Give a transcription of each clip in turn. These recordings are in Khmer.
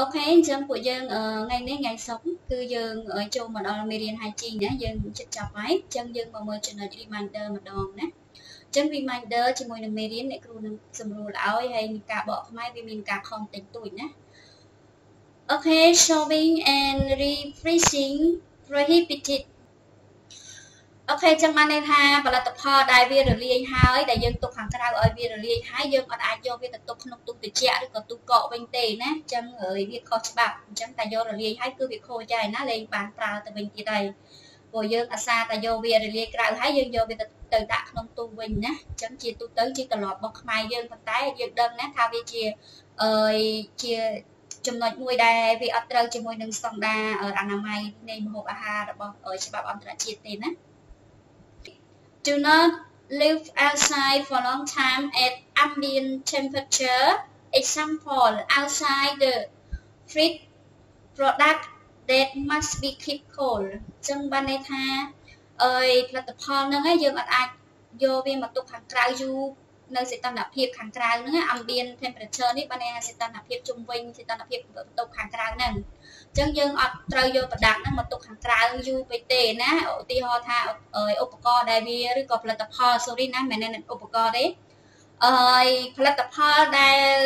okay អញ្ចឹងពួកយើងថ្ងៃនេះថ្ងៃសុក្រគឺយើងចូលមកដល់មេរៀន hygiene ណាយើងជិតចាប់ហើយអញ្ចឹងយើងមកមើលចំណុច reminder ម្ដងណាអញ្ចឹង reminder ជាមួយនឹងមេរៀនអ្នកគ្រូនឹងសម្រួលឲ្យហើយមានការបកខ្មែរវាមានការខំតិចតួចណាអូខេ showing and refreshing prohibited អូខេចឹងបានន័យថាផលិតផលដែលវារលាយហើយដែលយើងទុកខាងក្រៅឲ្យវារលាយហើយយើងអត់អាចយកវាទៅទុកក្នុងទូត្រជាក់ឬក៏ទូកកវិញទេណាចឹងវាខុសច្បាប់អញ្ចឹងតែយករលាយហើយគឺវាខូចហើយណាលេងបានប្រើទៅវិញទៀតហើយព្រោះយើងអាសាតែយកវារលាយក្រៅហើយយើងយកវាទៅទៅដាក់ក្នុងទូវិញណាអញ្ចឹងជាទូទៅជាត្រឡប់របស់ខ្មែរយើងប៉ុន្តែយើងដឹងណាថាវាជាអឺជាចំណុចមួយដែលវាអត់ត្រូវជាមួយនឹងស្តង់ដារអនាម័យនៃម្ហូបអាហាររបស់ច្បាប់អន្តរជាតិទេណា Do not leave outside for a long time at ambient temperature. Example, outside the fridge product that must be kept cold ចឹងបានន័យថាអើយផលិតផលហ្នឹងឯងយើងអត់អាចយកវាមកទុកខាងក្រៅយូរនៅសីតុណ្ហភាពខាងក្រៅហ្នឹង ambient temperature នេះបានន័យថាសីតុណ្ហភាពជុំវិញសីតុណ្ហភាពបន្ទប់ខាងក្រៅហ្នឹង អញ្ចឹងយើងអត់ត្រូវយកប្រដាប់ហ្នឹងមកទុកខាងក្រៅយូរពេកទេណាឧទាហរណ៍ថាឧបករណ៍ដែលវាឬក៏ផលិតផល sorry ណាមិនមែនឧបករណ៍ទេអើយផលិតផលដែល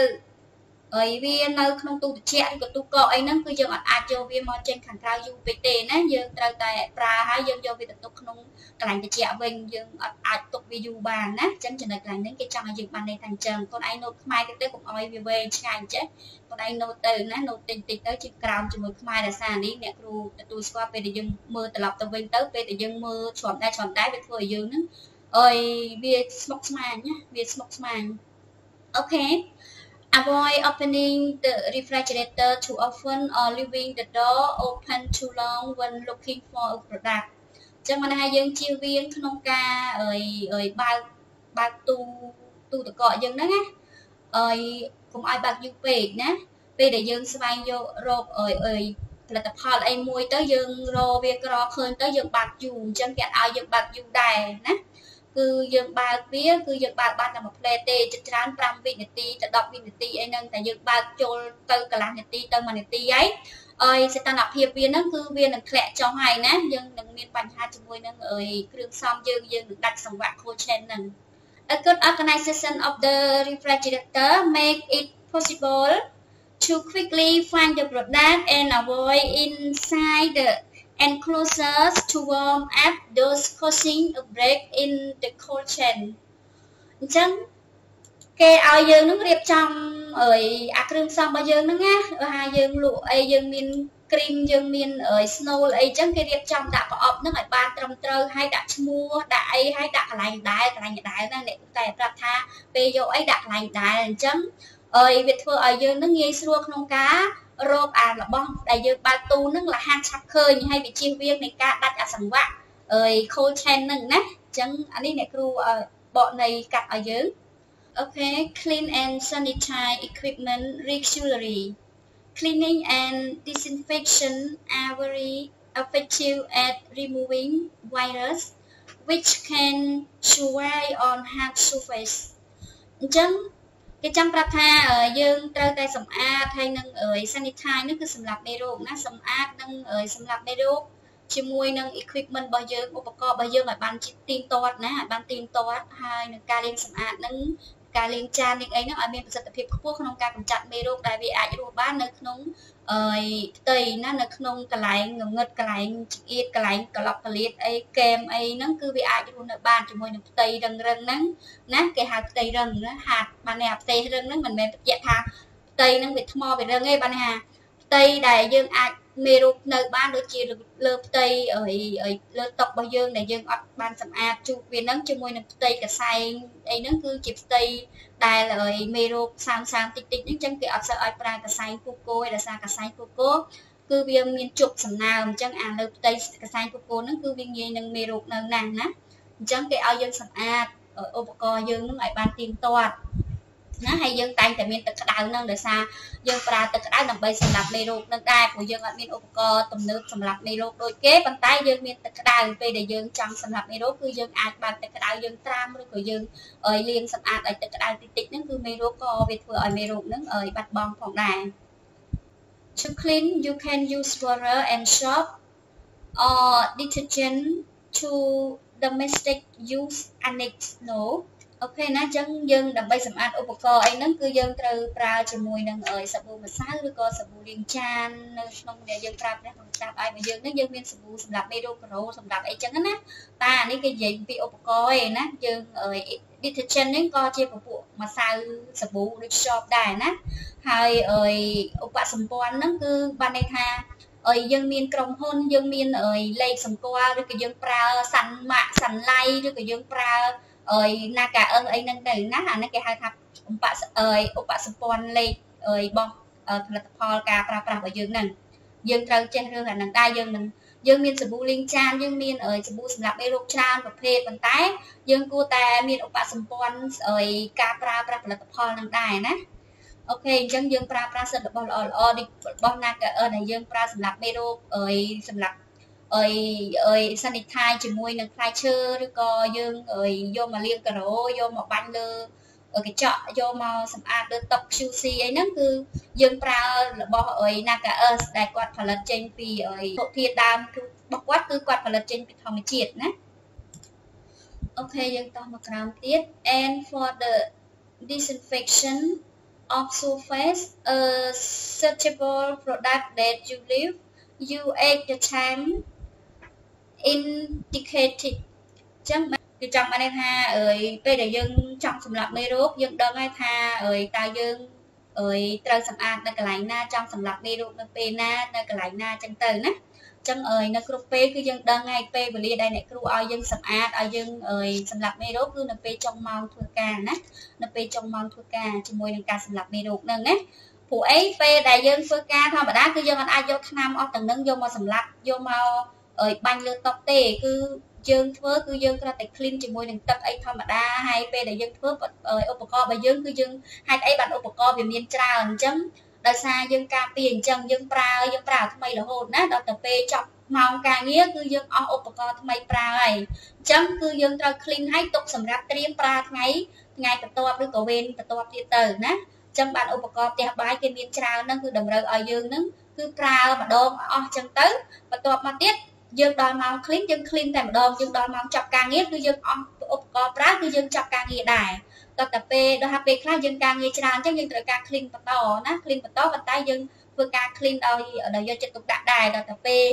ហើយវានៅក្នុងទូត្រជាក់ឬក៏ទូកកអីហ្នឹងគឺយើងអត់អាចយកវាមកចេញខាងក្រៅយូរពេកទេណាយើងត្រូវតែប្រើហើយយើងយកវាទៅទុកក្នុង កន្លែងត្រជាក់វិញយើងអត់អាចទុកវាយូរបានណាអញ្ចឹងចំណុចកន្លែងហ្នឹងគេចង់ឲ្យយើងបានន័យថាអញ្ចឹងខ្លួនឯងណូតខ្មែរទៅទៅកុំឲ្យវាវែងឆ្ងាយចេះខ្លួនឯងណូតទៅណាណូតតិចតិចទៅជាក្រោមជាមួយខ្មែរដោយសារនេះអ្នកគ្រូទទួលស្គាល់ពេលដែលយើងមើលត្រឡប់ទៅវិញទៅពេលដែលយើងមើលជ្រាំដែរជ្រាំដែរវាធ្វើឲ្យយើងហ្នឹងអើយវាស្មុកស្មាញណាវាស្មុកស្មាញអូខេ Avoid opening the refrigerator too often or leaving the door open too long when looking for a product ចឹងមិនថាយើងជៀសវាងក្នុងការអើយអើយបើកបើកទូទូតកកយើងហ្នឹងណាអើយកុំឲ្យបើកយូរពេកណាពេលដែលយើងស្វែងយករកអើយអើយផលិតផលអីមួយទៅយើងរកវាក្រឃើញទៅយើងបើកយូរអញ្ចឹងគេឲ្យយើងបើកយូរដែរណាគឺយើងបើកវាគឺយើងបើកបានតែមួយផ្លែទេចិត្តច្រើន5វិនាទីទៅ10វិនាទីអីហ្នឹងតែយើងបើកចូលទៅកន្លះនាទីទៅ1នាទីហើយ អើយសីតុណ្ហភាពវាហ្នឹងគឺវានឹងធ្លាក់ចុះហើយណាយើងនឹងមានបញ្ហាជាមួយនឹងអើយគ្រឿងផ្សំយើងយើងនឹងដាច់សង្វាក់ cold chain ហ្នឹង A good organization of the refrigerator make it possible to quickly find the product and avoid inside the enclosures to warm up those causing a break in the cold chain អញ្ចឹង គេឲ្យយើងនឹងរៀបចំអើយអាគ្រឿងផ្សំរបស់យើងហ្នឹងណាបើថាយើងលក់អីយើងមានគ្រីមយើងមានអើយ snow អីចឹងគេរៀបចំដាក់ប្រអប់ហ្នឹងឲ្យបានត្រឹមត្រូវហើយដាក់ឈ្មោះដាក់អីហើយដាក់កន្លែងដែរកន្លែងដែរហ្នឹងអ្នកតែប្រាប់ថាពេលយកអីដាក់កន្លែងដែរអញ្ចឹងអើយវាធ្វើឲ្យយើងនឹងងាយស្រួលក្នុងការរកអារបស់ដែលយើងបើកទូនឹងលះហាឆាប់ឃើញហើយវាជៀសវាងនៃការដាច់អាសង្វាក់អើយ cold chain ហ្នឹងណាអញ្ចឹងអានេះអ្នកគ្រូបកនៃកាត់ឲ្យយើង អូខេ clean and sanitize equipment regularly cleaning and disinfection are very effective at removing virus which can survive on hard surface អញ្ចឹងគេចង់ប្រាប់ថាយើងត្រូវតែសម្អាតហើយនឹង sanitize នេះគឺសម្រាប់មេរោគណាសម្អាតនឹងសម្រាប់មេរោគជាមួយនឹង equipment របស់យើងឧបករណ៍របស់យើងឲ្យបានទៀងទាត់ណាឲ្យបានទៀងទាត់ហើយនឹងការលាងសម្អាតនឹង ការលាងចានលាងអីហ្នឹងឲ្យមានប្រសិទ្ធភាពខ្ពស់ក្នុងការកម្ចាត់មេរោគដែលវាអាចរស់បាននៅក្នុងអឺផ្ទៃណានៅក្នុងកន្លែងងងឹតកន្លែងចង្អៀតកន្លែងក្លប់កលៀតអីកែមអីហ្នឹងគឺវាអាចរស់នៅបានជាមួយនឹងផ្ទៃរឹងរឹងហ្នឹងណាគេហៅផ្ទៃរឹងណាហាត់បានន័យផ្ទៃរឹងហ្នឹងមិនមែនបញ្ជាក់ថាផ្ទៃហ្នឹងវាថ្មវារឹងទេបានន័យថាផ្ទៃដែលយើងអាច មេរោគនៅបានដូចជាលើផ្ទៃអីលើតុរបស់យើងដែលយើងអត់បានសម្អាតជូតវានឹងជាមួយនឹងផ្ទៃកសែងអីហ្នឹងគឺជាផ្ទៃដែលមេរោគសាមសាមតិចតិចហ្នឹងចឹងគេអត់សូវឲ្យប្រើកសែងពូកោឯដោយសារកសែងពូកោគឺវាមានជប់សំណើមអញ្ចឹងអាលើផ្ទៃកសែងពូកោហ្នឹងគឺវាងាយនឹងមេរោគនៅណាស់ណាអញ្ចឹងគេឲ្យយើងសម្អាតឧបករណ៍យើងហ្នឹងឲ្យបានទៀងទាត់ ណាហើយយើងតែងតែមានទឹកក្តៅនឹងដោយសារយើងប្រើទឹកក្តៅដើម្បីសម្លាប់មេរោគនឹងដែរព្រោះយើងអត់មានឧបករណ៍ទំនើបសម្លាប់មេរោគដូចគេប៉ុន្តែយើងមានទឹកក្តៅពេលដែលយើងចង់សម្លាប់មេរោគគឺយើងអាចបើកទឹកក្តៅយើងត្រាំឬក៏យើងឲ្យលាងសម្អាតឲ្យទឹកក្តៅតិចតិចហ្នឹងគឺមេរោគក៏វាធ្វើឲ្យមេរោគហ្នឹងឲ្យបាត់បង់ផងដែរ to clean you can use water and soap or detergent to domestic use annex no អូខេណាអញ្ចឹងយើងដើម្បីសម្អាតឧបករណ៍អីហ្នឹងគឺយើងត្រូវប្រើជាមួយនឹងសាប៊ូម្សៅឬក៏សាប៊ូលាងចាននៅក្នុងដែលយើងប្រើប្រាស់ក្នុងស្តាប់ឲ្យរបស់យើងហ្នឹងយើងមានសាប៊ូសម្រាប់មេរោគក្រូសម្រាប់អីចឹងណាតានេះគេនិយាយពីឧបករណ៍ឯណាយើង detergent នេះក៏ជាពពួកម្សៅសាប៊ូដូច shop ដែរណាហើយឧបសម្ព័ន្ធហ្នឹងគឺបានន័យថាអីយើងមានក្រុមហ៊ុនយើងមានលេខសម្គាល់ឬក៏យើងប្រើសាន់ម៉ាក់សាន់ឡៃឬក៏យើងប្រើ អីណាកាអឹងអីហ្នឹងទៅណាអានេះគេហៅថាឧបអីឧបសម្ព័ន្ធលេខអីរបស់ផលិតផលការប្រើប្រាស់របស់យើងហ្នឹងយើងត្រូវចេះរឿងអាហ្នឹងដែរយើងនឹងយើងមានសាប៊ូលាងចានយើងមានសាប៊ូសម្រាប់អីរោគច្រើនប្រភេទប៉ុន្តែ យើងគួរតែមានឧបសម្ព័ន្ធអីការប្រើប្រាស់ផលិតផលហ្នឹងដែរណាអូខេអញ្ចឹងយើងប្រើប្រាស់សិទ្ធិរបស់ល្អល្អរបស់ណាកាអឺដែលយើងប្រើសម្រាប់មេរោគអីសម្រាប់ អីអីសានីថៃជាមួយនឹងផ្លែឈើឬក៏យើងអីយកមកលាងការ៉ូយកមកបាញ់លើកញ្ចក់យកមកសម្អាតលើតុ QC អីហ្នឹងគឺយើងប្រើរបស់អី Nagaus ដែលគាត់ផលិតចេញពីអីធធាតុដើមរបស់គាត់គឺគាត់ផលិតចេញពីធម្មជាតិណាអូខេយើងតោះមកក្រោមទៀត and for the disinfection of surface a suitable product that you leave you at the time indicated ចឹងគឺចង់បានន័យថាអើយពេលដែលយើងចង់សម្លាប់មេរោគយើងដឹងហើយថាអើយតើយើងអើយត្រូវសម្អាតនៅកន្លែងណាចង់សម្លាប់មេរោគនៅពេលណានៅកន្លែងណាចឹងទៅណាចឹងអើយនៅគ្រប់ពេលគឺយើងដឹងហើយពេលវេលាដែលអ្នកគ្រូឲ្យយើងសម្អាតឲ្យយើងអើយសម្លាប់មេរោគគឺនៅពេលចុងម៉ោងធ្វើការណានៅពេលចុងម៉ោងធ្វើការជាមួយនឹងការសម្លាប់មេរោគហ្នឹងណាព្រោះអីពេលដែលយើងធ្វើការធម្មតាគឺយើងអាចយកថ្នាំអស់ទាំងនឹងយកមកសម្លាប់យកមកអើយ បាញ់លើតុទេគឺយើងធ្វើគឺយើងត្រូវតែ clean ជាមួយនឹងទឹកអីធម្មតាហើយពេលដែលយើងធ្វើឧបករណ៍របស់យើងគឺយើងហេតុអីបានឧបករណ៍វាមានច្រើនអញ្ចឹងដោយសារយើងការពារអញ្ចឹងយើងប្រើយើងប្រើថ្មីរហូតណាដល់ទៅពេលចប់ម៉ោងការងារគឺយើងអស់ឧបករណ៍ថ្មីប្រើហើយអញ្ចឹងគឺយើងត្រូវ clean ឲ្យទុកសម្រាប់ត្រៀមប្រើថ្ងៃថ្ងៃបន្ទាប់ឬក៏វេនបន្ទាប់ទៀតទៅណាចឹងបានឧបករណ៍ផ្ទះបាយគេមានច្រើនហ្នឹងគឺតម្រូវឲ្យយើងហ្នឹងគឺប្រើម្ដងអស់ចឹងទៅបន្ទាប់មកទៀត យើងដល់ម៉ោង clean យើង clean តែម្ដងយើងដល់ម៉ោងចាប់ការងារគឺយើងអស់ឧបករណ៍ប្រើគឺយើងចាប់ការងារដែរដល់តែពេលដល់ថាពេលខ្លះយើងការងារច្រើនអញ្ចឹងយើងត្រូវការ clean បន្តណា clean បន្តប៉ុន្តែយើងធ្វើការ clean ដោយដោយយកចិត្តទុកដាក់ដែរដល់តែពេល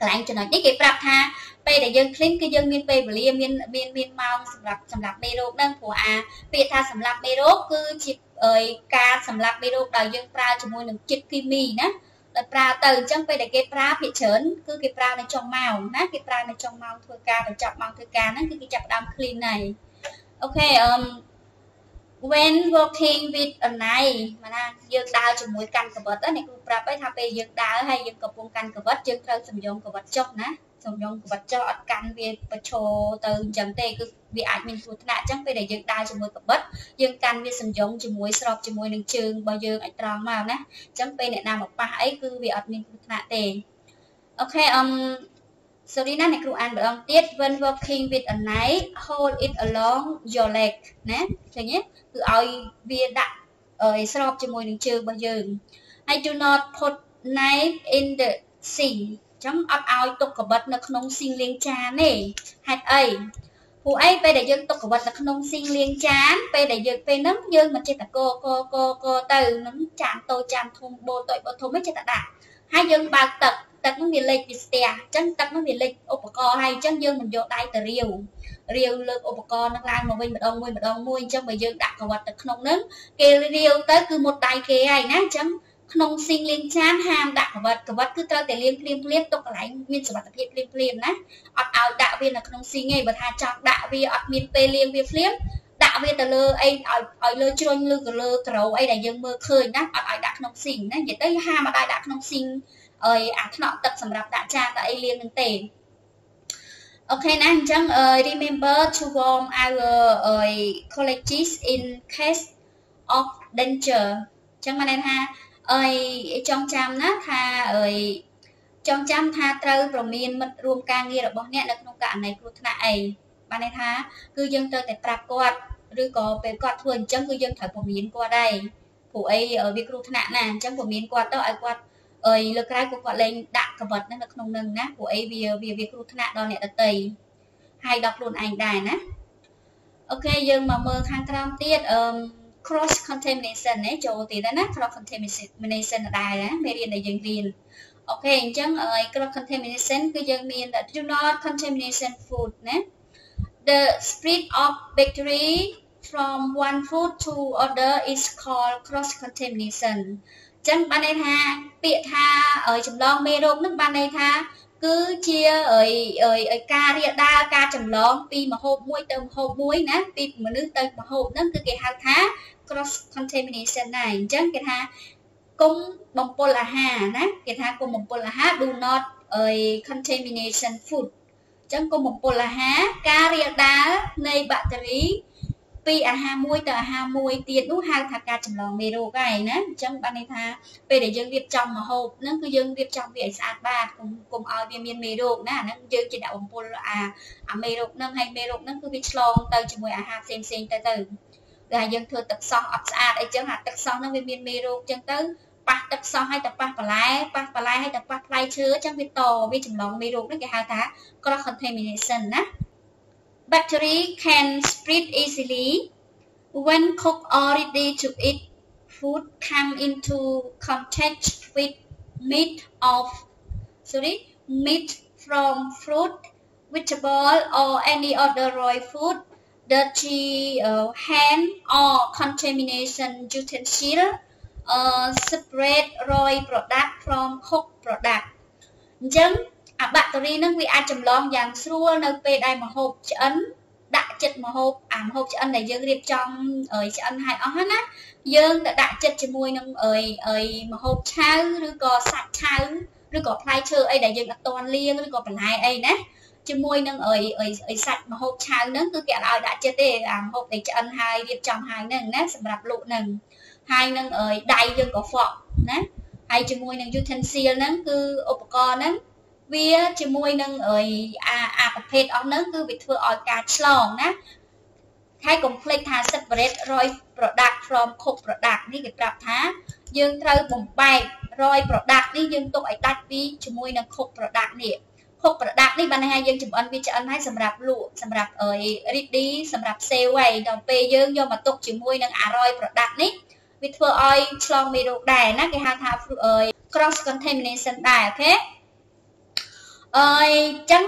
កន្លែងចំណុចនេះគេប្រាប់ថាពេលដែលយើង clean គឺយើងមានពេលវេលាមានមានមានម៉ោងសម្រាប់សម្រាប់មេរោគហ្នឹងព្រោះអាពាក្យថាសម្រាប់មេរោគគឺជាការសម្រាប់មេរោគដែលយើងប្រើជាមួយនឹងជាតិគីមីណា ដែលប្រើទៅអញ្ចឹងពេលដែលគេប្រើភាគច្រើនគឺគេប្រើនៅចុងម៉ោងណាគេប្រើនៅចុងម៉ោងធ្វើការបញ្ចប់ម៉ោងធ្វើការហ្នឹងគឺគេចាប់ផ្ដើម clean ហើយអូខេអឺ when working with អណៃមកណាយើងដើរជាមួយកាន់កវិតនេះគ្រូប្រាប់ឲ្យថាពេលយើងដើរហើយយើងកំពុងកាន់កវិតយើងត្រូវសំយងកវិតចុះណា សំយងកវិតចុះអត់កាន់វាប្រឈរទៅអញ្ចឹងទេគឺវាអាចមានគ្រោះថ្នាក់អញ្ចឹងពេលដែលយើងដើរជាមួយកវិតយើងកាន់វាសំយងជាមួយស្របជាមួយនឹងជើងរបស់យើងឲ្យត្រង់មកណាអញ្ចឹងពេលអ្នកណាមកប៉ះអីគឺវាអត់មានគ្រោះថ្នាក់ទេអូខេអឹម sorry ណាអ្នកគ្រូអានម្ដងទៀត when working with a knife hold it along your leg ណាឃើញទេគឺឲ្យវាដាក់ស្របជាមួយនឹងជើងរបស់យើង I do not put knife in the sink ចឹងអត់ឲ្យទុកកបិតនៅក្នុងស៊ីងលាងចានទេហេតុអីព្រោះអីពេលដែលយើងទុកកវិតនៅក្នុងស៊ីងលាងចានពេលដែលយើងពេលហ្នឹងយើងមិនចេះតែកកកកទៅហ្នឹងចានតូចចានធំបូតូចបូធំមិនចេះតែដាក់ហើយយើងបើកទឹកទឹកហ្នឹងវាលេចពីស្ទះអញ្ចឹងទឹកហ្នឹងវាលេចឧបករណ៍ហើយអញ្ចឹងយើងមិនយកដៃទៅរាវរាវលើកឧបករណ៍ហ្នឹងឡើងមកវិញម្ដងមួយម្ដងមួយអញ្ចឹងបើយើងដាក់កវត្តទៅក្នុងហ្នឹងគេរាវទៅគឺមុតដៃគេហើយណាអញ្ចឹង ក្នុងស៊ីងលាងចានហាមដាក់កវិតកវិតគឺត្រូវតែលាងភ្លាមភ្លាមទុកកន្លែងមានសុវត្ថិភាពភ្លាមភ្លាមណាអត់ឲ្យដាក់វានៅក្នុងស៊ីងទេបើថាចង់ដាក់វាអត់មានពេលលាងវាភ្លាមដាក់វាទៅលើអីឲ្យឲ្យលើជ្រុញឬក៏លើក្រោអីដែលយើងមើលឃើញណាអត់ឲ្យដាក់ក្នុងស៊ីងណានិយាយទៅហាមអត់ឲ្យដាក់ក្នុងស៊ីងអីអាថ្នាក់ទឹកសម្រាប់ដាក់ចានដាក់អីលាងនឹងទេអូខេណាអញ្ចឹង remember to warm our colleges in case of danger អញ្ចឹងបានន័យថា អីចងចាំណាថាអីចងចាំថាត្រូវប្រមានមិត្តរួមការងាររបស់អ្នកនៅក្នុងករណីគ្រោះថ្នាក់អីបានន័យថាគឺយើងត្រូវតែប្រាប់គាត់ឬក៏ពេលគាត់ធ្វើអញ្ចឹងគឺយើងត្រូវប្រមានគាត់ដែរព្រោះអីវាគ្រោះថ្នាក់ណាអញ្ចឹងប្រមានគាត់ទៅឲ្យគាត់អីលើក្រៅក៏គាត់លេងដាក់កវិតហ្នឹងនៅក្នុងនឹងណាព្រោះអីវាវាវាគ្រោះថ្នាក់ដល់អ្នកដទៃហើយដល់ខ្លួនឯងដែរណាអូខេយើងមកមើលខាងក្រោមទៀតអឺ cross contamination ណាចូលទៀតណា cross contamination ដែរណាមេរៀនដែលយើងរៀនអូខេអញ្ចឹង cross contamination គឺយើងមាន do not contamination food ណា the spread of bacteria from one food to other is called cross contamination ចឹងបានន័យថាពាក្យថាចម្លងមេរោគនឹងបានន័យថាគឺជាអីអីការរាលដាលការចម្លងពីមហូបមួយទៅមហូបមួយណាពីមនុស្សទៅមហូបហ្នឹងគឺគេហៅថា cross contamination ដែរអញ្ចឹងគេថាគុំបំពុលអាហារណាគេថាគុំបំពុលអាហារ do not អី contamination food អញ្ចឹងគុំបំពុលអាហារការរាលដាលនៃបាក់តេរីពីអាហារមួយទៅអាហារមួយទៀតនោះហៅថាការចម្លងមេរោគហើយណាអញ្ចឹងបានន័យថាពេលដែលយើងរៀបចំម្ហូបហ្នឹងគឺយើងរៀបចំវាឲ្យស្អាតបាតកុំកុំឲ្យវាមានមេរោគណាហ្នឹងយើងជាអ្នកបំពុលអាអាមេរោគហ្នឹងហើយមេរោគហ្នឹងគឺវាឆ្លងទៅជាមួយអាហារផ្សេងផ្សេងទៅ ទៅតែយើងធ្វើទឹកសោះអត់ស្អាតអីចឹងអាទឹកសោះហ្នឹងវាមានមេរោគចឹងទៅប៉ះទឹកសោះឲ្យទៅប៉ះបន្លែប៉ះបន្លែឲ្យទៅប៉ះផ្លែឈើចឹងវាតវាចម្លងមេរោគហ្នឹងគេហៅថា cross contamination ណា bacteria can spread easily When cooked or ready to eat, food come into contact with meat of sorry meat from fruit, vegetable or any other raw food, dirty uh, hand or contamination utensil, uh, separate raw product from cooked product អញ្ចឹងអាបាក់តេរីនឹងវាអាចចម្លងយ៉ាងស្រួលនៅពេលដែលម្ហូបឆ្អិនដាក់ចិត្តមហូបអាមហូបឆ្អិនដែលយើងរៀបចំអើយឆ្អិនឲ្យអស់ណាយើងទៅដាក់ចិត្តជាមួយនឹងអើយអើយមហូបឆៅឬក៏សាច់ឆៅឬក៏ផ្លែឈើអីដែលយើងអត់ទាន់លាងឬក៏បន្លែអីណា ជាមួយនឹងអីអីសាច់មហូបឆៅហ្នឹងគឺគេអត់ឲ្យដាក់ចិត្តទេអាមហូបដែលឆ្អិនហើយរៀបចំហើយហ្នឹងណាសម្រាប់លក់ហ្នឹងហើយនឹងអីដៃយើងក៏ហ្វក់ណាហើយជាមួយនឹង utensil ហ្នឹងគឺឧបករណ៍ហ្នឹងវាជាមួយនឹងអាអាប្រភេទអស់ហ្នឹងគឺវាធ្វើឲ្យការឆ្លងណាហើយកុំភ្លេចថា separate ROI product from cook product នេះគេប្រាប់ថា យើងត្រូវបំបែក ROI product នេះយើងទុកឲ្យដាច់ពីជាមួយនឹង cook product នេះ cook product នេះបានន័យថាយើងចំអិនវាឆ្អិនហើយសម្រាប់លក់សម្រាប់អី ready សម្រាប់ sale ហើយដល់ពេលយើងយកមកទុកជាមួយនឹងអា ROI product នេះវាធ្វើឲ្យឆ្លងមេរោគដែរណាគេហៅថា cross contamination ដែរអូខេអើយចឹង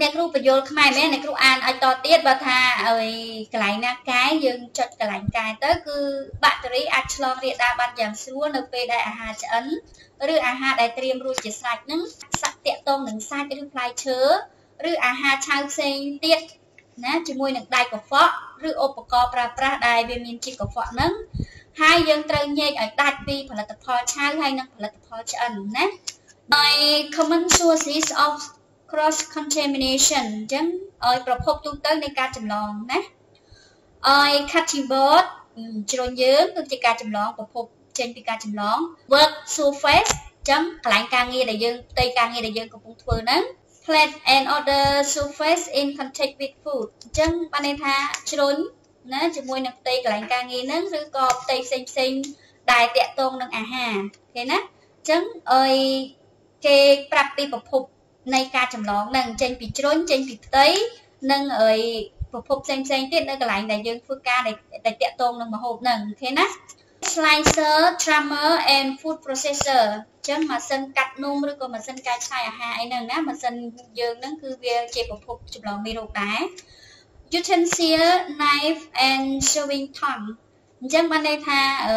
អ្នកគ្រូបញ្យលខ្មែរមែនអ្នកគ្រូអានឲ្យតទៀតបើថាអើយកន្លែងណាកាយយើងចុចកន្លែងកាយទៅគឺបាក់តេរីអាចឆ្លងរាលដាលបានយ៉ាងស្រួលនៅពេលដែលអាហារឆ្អិនឬអាហារដែលត្រៀមរួចជាស្រេចនឹងសាក់តាក់តងនឹងសាច់ឬផ្លែឈើឬអាហារឆៅផ្សេងទៀតណាជាមួយនឹងដៃកខ្វក់ឬឧបករណ៍ប្រើប្រាស់ដែលវាមានជាតិកខ្វក់ហ្នឹងហើយយើងត្រូវញែកឲ្យដាច់ពីផលិតផលឆៅហើយនិងផលិតផលឆ្អិនណា by common sources of cross contamination អញ្ចឹងឲ្យប្រភពទូទៅនៃការចម្លងណាឲ្យ cutting board ជ្រុញយើងគឺជាការចម្លងប្រភពចេញពីការចម្លង work surface អញ្ចឹងកន្លែងការងារដែលយើងផ្ទៃការងារដែលយើងកំពុងធ្វើហ្នឹង plate and other surface in contact with food អញ្ចឹងបានន័យថាជ្រុញណាជាមួយនឹងផ្ទៃកន្លែងការងារហ្នឹងឬក៏ផ្ទៃផ្សេងផ្សេងដែលតាក់ទងនឹងអាហារឃើញណាអញ្ចឹងអីគេប្រាប់ពីប្រភព នៃការចម្លងនឹងចេញពីជ្រុញចេញពីផ្ទៃនិងអីប្រភពផ្សេងផ្សេងទៀតនៅកន្លែងដែលយើងធ្វើការដែលតាក់ទងនឹងម្ហូបហ្នឹងអូខេណា slicer trimmer and food processor ចឹងម៉ាស៊ីនកាត់នំឬក៏ម៉ាស៊ីនកែច្នៃអាហារអីហ្នឹងណាម៉ាស៊ីនយើងហ្នឹងគឺវាជាប្រភពចម្លងមេរោគដែរ utensil knife and sewing thong អញ្ចឹងបានន័យថាអឺ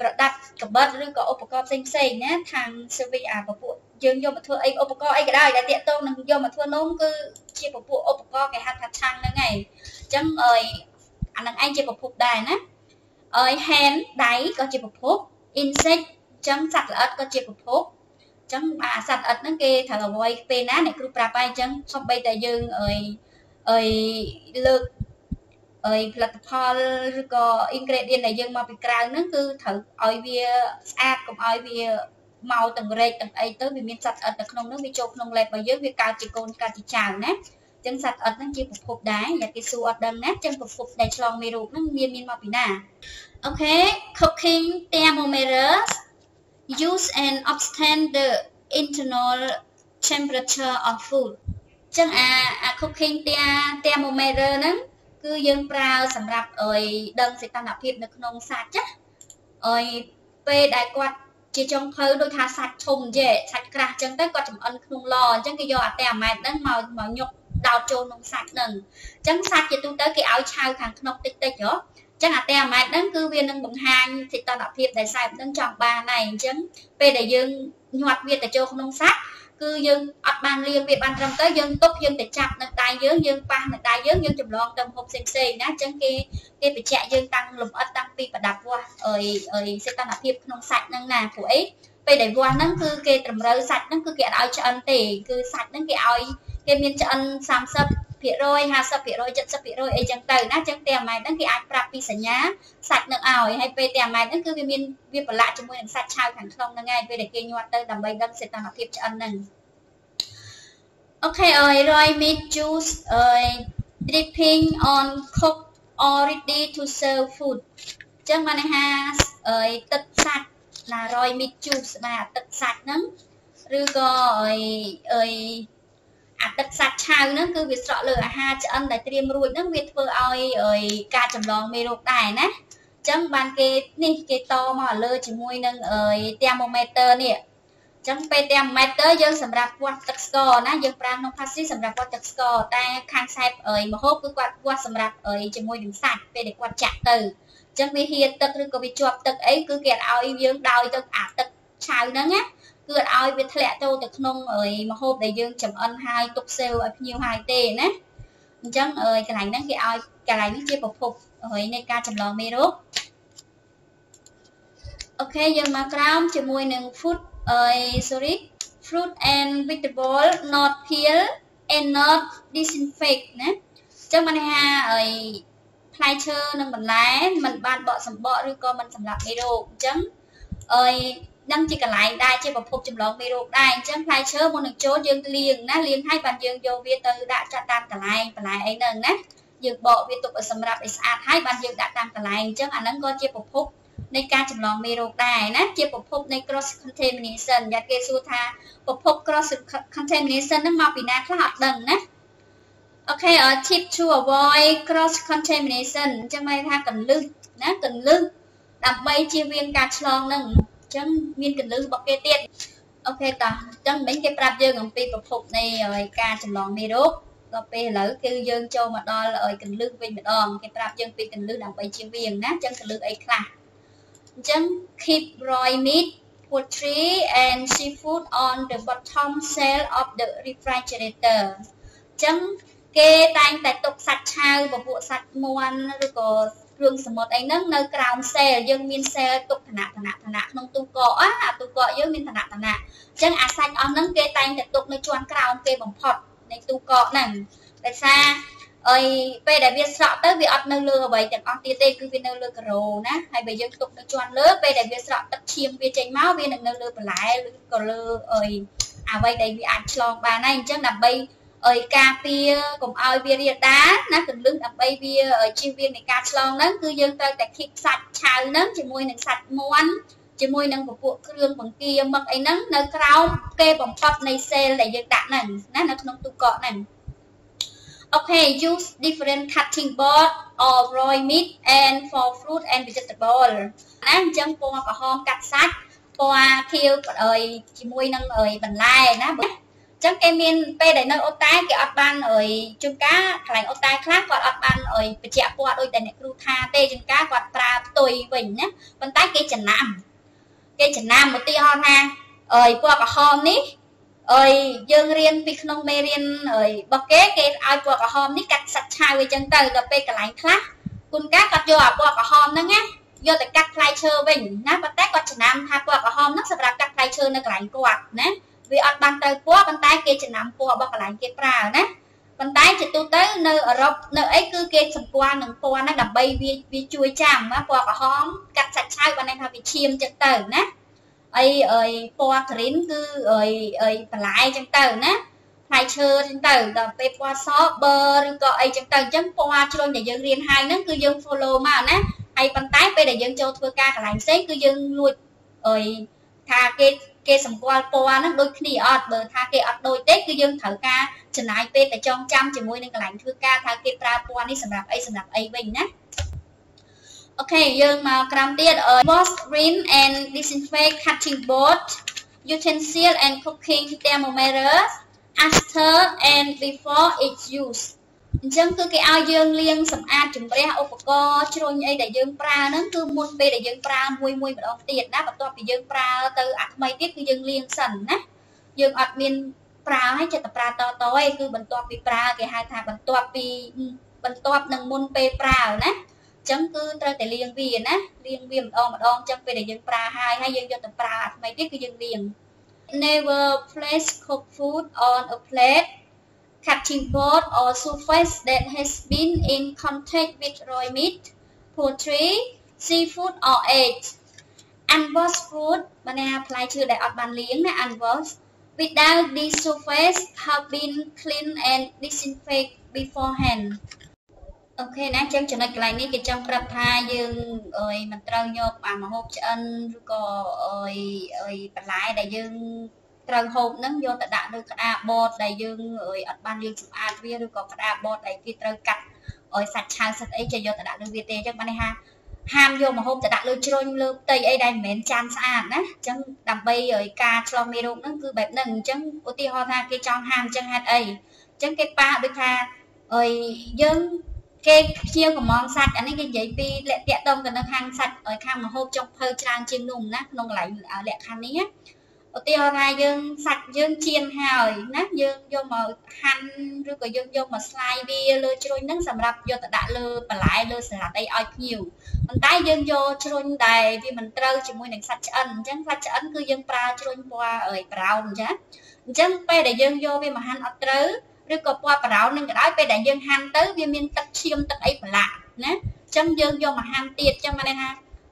ប្រដាប់កបិតឬក៏ឧបករណ៍ផ្សេងផ្សេងណាខាង service អាពពួក យើងយកមកធ្វើអីឧបករណ៍អីក៏ដោយដែលតាក់ទងនឹងយកមកធ្វើនំគឺជាពពួកឧបករណ៍គេហៅថាឆាំងហ្នឹងឯងអញ្ចឹងអើយអានឹងឯងជាប្រភពដែរណាអើយ hand ដៃក៏ជាប្រភព insect អញ្ចឹងសត្វល្អិតក៏ជាប្រភពអញ្ចឹងអាសត្វល្អិតហ្នឹងគេត្រូវអវ័យពេលណាអ្នកគ្រូប្រាប់ហើយអញ្ចឹងសំបីតែយើងអើយអើយលើកអីផលិតផលឬក៏ ingredient ដែលយើងមកពីក្រៅហ្នឹងគឺត្រូវឲ្យវាស្អាតកុំឲ្យវា មកទាំងរែកទាំងអីទៅវាមានសត្វស្អិតនៅក្នុងនោះវាចូលក្នុងលេបរបស់យើងវាកើតជាកូនកើតជាចៅណាចឹងសត្វអិតហ្នឹងជាប្រភពដែរតែគេសួរអត់ដឹងណាចឹងប្រភពដែលឆ្លងមេរោគហ្នឹងមានមានមកពីណាអូខេ cooking thermometer use and obtain the internal temperature of food ចឹងអាអា cooking thermometer ហ្នឹងគឺយើងប្រើសម្រាប់អុយដឹងសីតុណ្ហភាពនៅក្នុងសាច់ណាអុយពេលដែលគាត់ ជាចុងភៅដូចថាសាច់ធំយេសាច់ក្រាស់ចឹងទៅគាត់ចំអិនក្នុងឡអញ្ចឹងគេយកអាតែអាម៉ែតហ្នឹងមកមកញុកដោតចូលក្នុងសាច់ហ្នឹងអញ្ចឹងសាច់ជាទូទៅគេឲ្យឆៅខាងក្នុងតិចតិចហ៎ចឹងអាតែអាម៉ែតហ្នឹងគឺវានឹងបង្ហាញសីតុណ្ហភាពដែលសែបហ្នឹងចង់បានហើយអញ្ចឹងពេលដែលយើងញាត់វាទៅចូលក្នុងសាច់ គឺយើងអត់បានលាងវាបានត្រឹមត្រូវយើងទុកយើងទៅចាប់នៅដៃយើងយើងប៉ះនៅដៃយើងយើងចម្លងទៅមុខផ្សេងផ្សេងណាអញ្ចឹងគេគេបញ្ជាក់យើងតាំងលំអិតតាំងពីប្រដាប់វាស់អីអីសេតនភាពក្នុងសាច់ហ្នឹងណាព្រោះអីពេលដែលវាស់ហ្នឹងគឺគេតម្រូវសាច់ហ្នឹងគឺគេអត់ឲ្យឆ្អិនទេគឺសាច់ហ្នឹងគេឲ្យគេមានឆ្អិន30 ភាគរយ50ភាគរយ70ភាគរយអីចឹងទៅណាចឹងតែអាម៉ែតហ្នឹងគេអាចប្រាប់ពីសញ្ញាសាច់នឹងឲ្យហើយពេលតែអាម៉ែតហ្នឹងគឺវាមានវាប្រឡាក់ជាមួយនឹងសាច់ឆៅខាងក្នុងហ្នឹងហើយពេលដែលគេញាត់ទៅដើម្បីដឹងសីតុណ្ហភាពឆ្អិនហ្នឹងអូខេអើយ roy meat juice អើយ dripping on cook or ready to serve food ចឹងបានន័យថាអើយទឹកសាច់ណា roy meat juice បាទទឹកសាច់ហ្នឹងឬក៏អើយអើយ អាទឹកសាច់ឆៅហ្នឹងគឺវាស្រក់លើអាហារឆ្អិនដែលត្រៀមរួចហ្នឹងវាធ្វើឲ្យការចម្លងមេរោគដែរណាអញ្ចឹងបានគេនេះគេតមកលើជាមួយនឹងអឺ thermometer នេះអញ្ចឹងពេល thermometer យើងសម្រាប់វាស់ទឹកស្ករណាយើងប្រើក្នុងផាស៊ីសម្រាប់វាស់ទឹកស្ករតែខាងខ្សែអីមហូបគឺគាត់វាស់សម្រាប់អីជាមួយនឹងសាច់ពេលដែលគាត់ចាក់ទៅអញ្ចឹងវាហៀទឹកឬក៏វាជាប់ទឹកអីគឺគេអត់ឲ្យយើងដោយទៅអាទឹកឆៅហ្នឹងណា គឺអត់ឲ្យវាធ្លាក់ចូលទៅក្នុងមហូបដែលយើងចំអិនហើយទុកសេវឲ្យភ្ញៀវហើយទេណាអញ្ចឹងកន្លែងហ្នឹងគេឲ្យកន្លែងនេះជាប្រភពនៃការចម្លងមេរោគអូខេយើងមកក្រោមជាមួយនឹង food អឺ sorry fruit and vegetable not peel and not disinfect ណាអញ្ចឹងបានថាអីផ្លែឈើនិងបន្លែมันបានបកសម្បកឬក៏มันសម្រាប់មេរោគអញ្ចឹងអី នឹងជាកន្លែងដែរជាប្រភពចម្លងមេរោគដែរអញ្ចឹងផ្លែឈើមុននឹងចូលយើងលាងណាលាងហើយបានយើងយកវាទៅដាក់ចាត់តាមកន្លែងបន្លែអីហ្នឹងណាយើងបកវាទុកឲ្យសម្រាប់ឲ្យស្អាតហើយបានយើងដាក់តាមកន្លែងអញ្ចឹងអាហ្នឹងក៏ជាប្រភពនៃការចម្លងមេរោគដែរណាជាប្រភពនៃ cross contamination យ៉ាគេសួរថាប្រភព cross contamination ហ្នឹងមកពីណាខ្លះអត់ដឹងណាokay tip to avoid cross contamination អញ្ចឹងន័យថាគន្លឹះណាគន្លឹះដើម្បីជៀសវាងការឆ្លងហ្នឹងអញ្ចឹងមានគន្លឹះរបស់គេទៀត okay តោះអញ្ចឹងមិញគេប្រាប់យើងអំពីប្រភពនៃការចម្លងមេរោគដល់ពេលឥឡូវគឺយើងចូលមកដល់ឲ្យគន្លឹះវិញម្ដងគេប្រាប់យើងពីគន្លឹះដើម្បីជៀសវាងណាអញ្ចឹងគន្លឹះអីខ្លះអញ្ចឹង keep raw meat poultry and seafood on the bottom shelf of the refrigerator អញ្ចឹងគេតែងតែទុកសាច់ឆៅពពួកសាច់មាន់ឬក៏ គ្រឿងសមុទ្រអីហ្នឹងនៅក្រោមសេលយើងមានសេលទុកឋានៈឋានៈឋានៈក្នុងទូកកអាទូកកយើងមានឋានៈឋានៈអញ្ចឹងអាសាច់អស់ហ្នឹងគេតែងតែទុកនៅជាន់ក្រោមគេបំផុតនៃទូកកហ្នឹងដោយសារអីពេលដែលវាស្រក់ទៅវាអត់នៅលើអ្វីទាំងអស់ទៀតទេគឺវានៅលើការ៉ូណាហើយបើយើងទុកនៅជាន់លើពេលដែលវាស្រក់ទឹកឈាមវាចេញមកវានឹងនៅលើបន្លែឬក៏លើអីអ្វីដែលវាអាចឆ្លងបានហើយអញ្ចឹងដើម្បី អីការពារកុំឲ្យវារាលដាលណាកន្លឹះដើម្បីវាជៀសវាងនៃការឆ្លងហ្នឹងគឺយើងត្រូវតែគិតសាច់ឆៅហ្នឹងជាមួយនឹងសាច់មាន់ជាមួយនឹងពពួកគ្រឿងបង្គាមឹកអីហ្នឹងនៅក្រោមគេបំផុតនៃសេលដែលយើងដាក់ហ្នឹងណានៅក្នុងទូកកហ្នឹង Okay use different cutting board or raw meat and for fruit and vegetable ណាអញ្ចឹងពណ៌ក្រហមកាត់សាច់ពណ៌ខៀវអីជាមួយនឹងអីបន្លែណាបើ ចឹងគេមានពេលដែលនៅអូតែគេអត់បានអីជួនកាលកន្លែងអូតែខ្លះគាត់អត់បានអីបញ្ជាក់ពណ៌ដូចតែអ្នកគ្រូថាទេជួនកាលគាត់ប្រើផ្ទុយវិញណាប៉ុន្តែគេចំណាំគេចំណាំឧទាហរណ៍ថាអីពណ៌ក្រហមនេះអីយើងរៀនពីក្នុងមេរៀនអីរបស់គេគេឲ្យពណ៌ក្រហមនេះកាត់សាច់ឆៅអីចឹងទៅដល់ពេលកន្លែងខ្លះគុនកាគាត់យកអាពណ៌ក្រហមហ្នឹងណាយកទៅកាត់ផ្លែឈើវិញណាប៉ុន្តែគាត់ចំណាំថាពណ៌ក្រហមហ្នឹងសម្រាប់កាត់ផ្លែឈើនៅកន្លែងគាត់ណា វាអត់បានត្រូវពណ៌ប៉ុន្តែគេចំណាំពណ៌របស់កន្លែងគេប្រើណាប៉ុន្តែជាទូទៅនៅអឺរ៉ុបនៅអីគឺគេសម្គាល់នឹងពណ៌ហ្នឹងដើម្បីវាវាជួយចាំណាពណ៌ក្រហមកាត់សាច់ឆៅបានន័យថាវាឈាមចឹងទៅណាអីអីពណ៌ green គឺអីអីបន្លែចឹងទៅណាផ្លែឈើចឹងទៅដល់ពេលពណ៌សបឺឬក៏អីចឹងទៅអញ្ចឹងពណ៌ជ្រុញដែលយើងរៀនហើយហ្នឹងគឺយើង follow មកណាហើយប៉ុន្តែពេលដែលយើងចូលធ្វើការកន្លែងផ្សេងគឺយើងលួចអីថាគេ គេសម្គាល់ពណ៌ហ្នឹងដូចគ្នាអត់បើថាគេអត់ដូចទេគឺយើងត្រូវការចំណាយពេលតែចងចាំជាមួយនឹងកន្លែងធ្វើការថាគេប្រើពណ៌នេះសម្រាប់អីសម្រាប់អីវិញណាអូខេយើងមកក្រោមទៀត wash rinse and disinfect cutting board utensil and cooking thermometer after and before its use អញ្ចឹងគឺគេឲ្យយើងលាងសម្អាតជំរះឧបករណ៍ជ្រុញអីដែលយើងប្រើហ្នឹងគឺមុនពេលដែលយើងប្រើមួយមួយម្ដងទៀតណាបន្ទាប់ពីយើងប្រើទៅអាថ្មីទៀតគឺយើងលាងសិនណាយើងអត់មានប្រើឲ្យចិត្តតែប្រើតតឯងគឺបន្ទាប់ពីប្រើគេហៅថាបន្ទាប់ពីបន្ទាប់នឹងមុនពេលប្រើណាចឹងគឺត្រូវតែលាងវាណាលាងវាម្ដងម្ដងចឹងពេលដែលយើងប្រើហើយហើយយើងយកទៅប្រើអាថ្មីទៀតគឺយើងលាង Never place cooked food on a plate cutting board or surface that has been in contact with raw meat, poultry, seafood or eggs. Unwashed food បានថាផ្លែឈើដែលអត់បានលាងណា unwashed without this surface have been cleaned and disinfected beforehand អូខេណាចឹងចំណុចកន្លែងនេះគេចង់ប្រាប់ថាយើងអើយមិនត្រូវយកអាម្ហូបឆ្អិនឬក៏អើយអើយបន្លែដែលយើង ត្រូវហូបហ្នឹងយកទៅដាក់លើក្តារបតដែលយើងអត់បានយើងសម្អាតវាឬក៏ក្តារបតដែលគេត្រូវកាត់ឲ្យសាច់ឆៅសាច់អីចេះយកទៅដាក់លើវាទេអញ្ចឹងបានន័យថាហាមយកម្ហូបទៅដាក់លើជ្រុញលើផ្ទៃអីដែលមិនមែនចានស្អាតណាអញ្ចឹងដើម្បីឲ្យការឆ្លងមេរោគហ្នឹងគឺបែបហ្នឹងអញ្ចឹងឧទាហរណ៍ថាគេចង់ហាមអញ្ចឹងហេតុអីអញ្ចឹងគេប៉ះដូចថាអើយយើងគេភ្ញៀវកំងសាច់អានេះគេនិយាយពីលក្ខណៈតងទៅនឹងខាងសាច់ឲ្យខាងមហូបចុងភៅច្រើនជាងនំណាក្នុងកន្លែងលក្ខខណ្ឌនេះ ឧទាហរណ៍ថាយើងសាច់យើងចៀនហើយណាយើងយកមកហាន់ឬក៏យើងយកមកស្លាយវាលើជ្រុញហ្នឹងសម្រាប់យកទៅដាក់លើបន្លែលើសាឡាត់អីឲ្យភ្ញៀវប៉ុន្តែយើងយកជ្រុញដែលវាមិនត្រូវជាមួយនឹងសាច់ឆ្អិនអញ្ចឹងសាច់ឆ្អិនគឺយើងប្រើជ្រុញពណ៌អើយប្រោនអញ្ចឹងអញ្ចឹងពេលដែលយើងយកវាមកហាន់អត់ត្រូវឬក៏ពណ៌ប្រោននឹងក៏ដោយពេលដែលយើងហាន់ទៅវាមានទឹកឈាមទឹកអីប្រឡាក់ណាអញ្ចឹងយើងយកមកហាន់ទៀតអញ្ចឹងបានន័យថា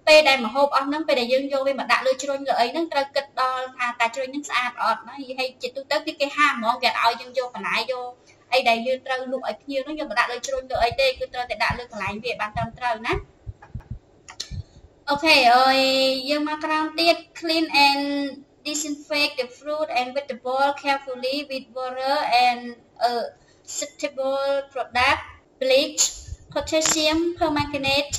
ពេលដែលមហូបអស់ហ្នឹងពេលដែលយើងយកវាមកដាក់លើជ្រុញលើអីហ្នឹងត្រូវគិតដល់ថាតើជ្រុញហ្នឹងស្អាតអត់ណាហើយជាទូទៅគឺគេហាមហ្មងគេឲ្យយើងយកបន្លែយកអីដែលយើងត្រូវលក់ឲ្យភ្ញៀវហ្នឹងយកមកដាក់លើជ្រុញលើអីទេគឺត្រូវតែដាក់លើកន្លែងវាឲ្យបានត្រឹមត្រូវណាអូខេអើយយើងមកក្រោមទៀត clean and disinfect the fruit and vegetable carefully with water and a suitable product bleach potassium permanganate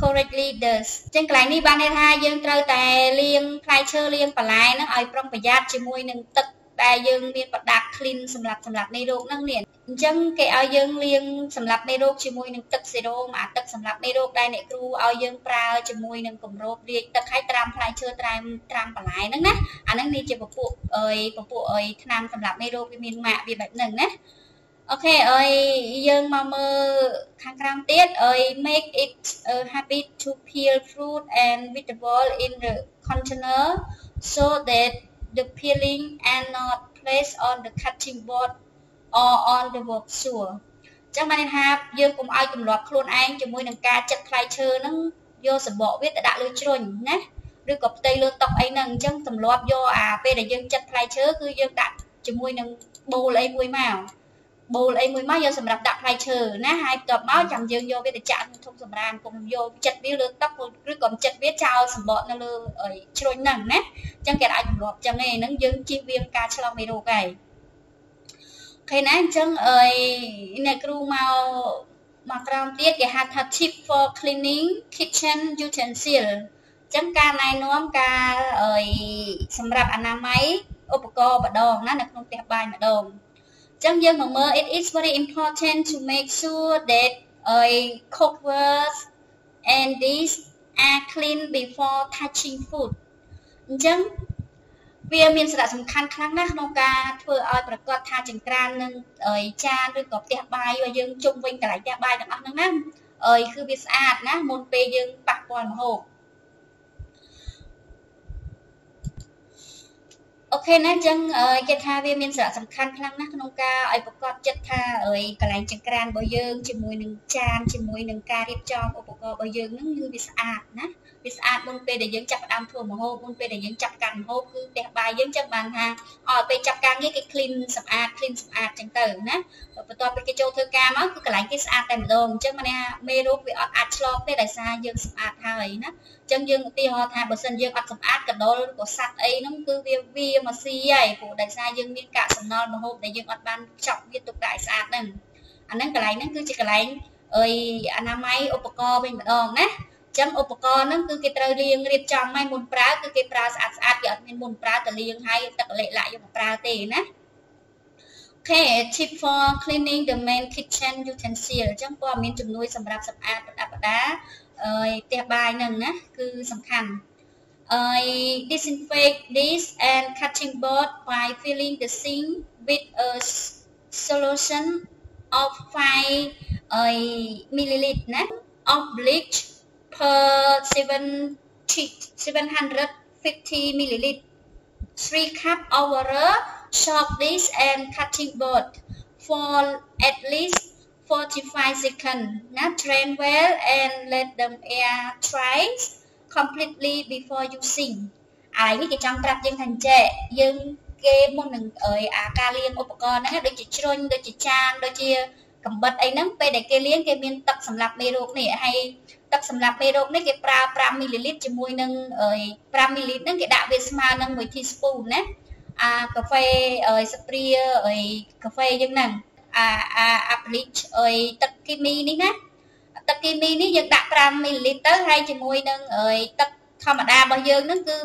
correct leaders ចឹងកន្លែងនេះបានន័យថាយើងត្រូវតែលាងផ្លែឈើលាងបន្លែហ្នឹងឲ្យប្រុងប្រយ័ត្នជាមួយនឹងទឹកដែលយើងមានប្រដាប់ clean សម្រាប់សម្រាប់នៃរោគហ្នឹងនេះអញ្ចឹងគេឲ្យយើងលាងសម្រាប់នៃរោគជាមួយនឹងទឹកសេរ៉ូមអាទឹកសម្រាប់នៃរោគដែលអ្នកគ្រូឲ្យយើងប្រើជាមួយនឹងគម្របរាជទឹកឲ្យត្រាំផ្លែឈើត្រាំត្រាំបន្លែហ្នឹងណាអាហ្នឹងនេះជាពពួកអើយពពួកអើយថ្នាំសម្រាប់នៃរោគវាមានម៉ាកវាបែបហ្នឹងណា អូខេអើយយើងមកមើលខាងក្រោមទៀតអើយ make it a habit to peel fruit and vegetable in the container so that the peeling and not placed on the cutting board or on the work saw ចឹងបានថាយើងកុំឲ្យទម្លាប់ខ្លួនឯងជាមួយនឹងការចិត្តផ្លែឈើហ្នឹងយកសបកវាទៅដាក់លើជ្រុញណាឬក៏ផ្ទៃលើតុអីហ្នឹងអញ្ចឹងទម្លាប់យកអាពេលដែលយើងចិត្តផ្លែឈើគឺយើងដាក់ជាមួយនឹងបូលអីមួយមក បូលអីមួយមកយកសម្រាប់ដាក់ផ្លែឈើណាហើយបន្ទាប់មកចាំយើងយកវាទៅចាក់ក្នុងធុងសម្រាមកុំយកចិត្តវាលើទឹកឬក៏ចិត្តវាចោលសម្បកនៅលើជ្រុញហ្នឹងណាអញ្ចឹងគេអាចទម្លាប់អញ្ចឹងឯហ្នឹងយើងជៀសវាងការឆ្លងមេរោគហើយឃើញណាអញ្ចឹងអីអ្នកគ្រូមកមកក្រោមទៀតគេហៅថា tip for cleaning kitchen utensil អញ្ចឹងការណែនាំការអីសម្រាប់អនាម័យឧបករណ៍ម្ដងណានៅក្នុងផ្ទះបាយម្ដង ចឹងយើងមកមើល it is very important to make sure that uh, cookwares and these are clean before touching food អញ្ចឹងវាមានសារៈសំខាន់ខ្លាំងណាស់ក្នុងការធ្វើឲ្យប្រកាសថាចង្ក្រាននិងចានឬក៏ផ្ទះបាយរបស់យើងជុំវិញកន្លែងផ្ទះបាយទាំងអស់ហ្នឹងណាអើយគឺវាស្អាតណាមុនពេលយើងប៉ះពាល់ម្ហូប អូខេណាអញ្ចឹងគេថាវាមានសារៈសំខាន់ខ្លាំងណាស់ក្នុងការឲ្យប្រកបចិត្តថាកន្លែងចង្ក្រានរបស់យើងជាមួយនឹងចានជាមួយនឹងការរៀបចំឧបករណ៍របស់យើងហ្នឹងគឺវាស្អាតណា វាស្អាតមុនពេលដែលយើងចាប់ផ្ដើមធ្វើម្ហូបមុនពេលដែលយើងចាប់កាន់ម្ហូបគឺផ្ទះបាយយើងចឹងបានថាឲ្យពេលចាប់ការងារគេ clean សម្អាត clean សម្អាតចឹងទៅណាបន្ទាប់ពីគេចូលធ្វើការមកគឺកន្លែងគេស្អាតតែម្ដងអញ្ចឹងមានថាមេរោគវាអត់អាចឆ្លងទេដោយសារយើងសម្អាតហើយណាអញ្ចឹងយើងឧទាហរណ៍ថាបើសិនយើងអត់សម្អាតកដុលឬក៏សัตว์អីហ្នឹងគឺវាវាមកស៊ីហើយព្រោះដោយសារយើងមានកាកសំណល់ម្ហូបដែលយើងអត់បានខ្ចប់វាទុកដាក់ឲ្យស្អាតហ្នឹងអាហ្នឹងកន្លែងហ្នឹងគឺជាកន្លែងអើយអនាម័យឧបករណ៍វិញម្ដងណា ចឹងឧបករណ៍ហ្នឹងគឺគេត្រូវលាងរៀបចំឲ្យមុនប្រើគឺគេប្រើស្អាតស្អាតគេអត់មានមុនប្រើទៅលាងហើយទឹកលេខលាក់យកមកប្រើទេណា Okay tip for cleaning the main kitchen utensil អញ្ចឹងព័ត៌មានជំនួយសម្រាប់សម្អាតប្រដាប់ប្រដាអឺផ្ទះបាយហ្នឹងណាគឺសំខាន់អឺ disinfect this and cutting board by filling the sink with a solution of 5 milliliter ណា of bleach per 7 750 milliliter. 3 cup of water, chop this and cutting board for at least 45 seconds. Now drain well and let them air dry completely before using. អាយនេះគេចង់ប្រាប់យើងថាអញ្ចេះយើងគេមុននឹងអាការលាងឧបករណ៍ហ្នឹងដូចជាជ្រុញដូចជាចានដូចជាកំបិតអីហ្នឹងពេលដែលគេលាងគេមានទឹកសម្រាប់មេរោគនេះហើយ ទឹកសម្រាប់មេរោគនេះគេប្រើ5មីលីលីត្រជាមួយនឹង5មីលីលីត្រហ្នឹងគេដាក់វាស្មើនឹង1 teaspoon ណាអាកាហ្វេស្ព្រាអីកាហ្វេយើងហ្នឹងអាអាអាប្លីចអីទឹកគីមីនេះណាទឹកគីមីនេះយើងដាក់5មីលីលីត្រទៅហើយជាមួយនឹងអីទឹកធម្មតារបស់យើងហ្នឹងគឺ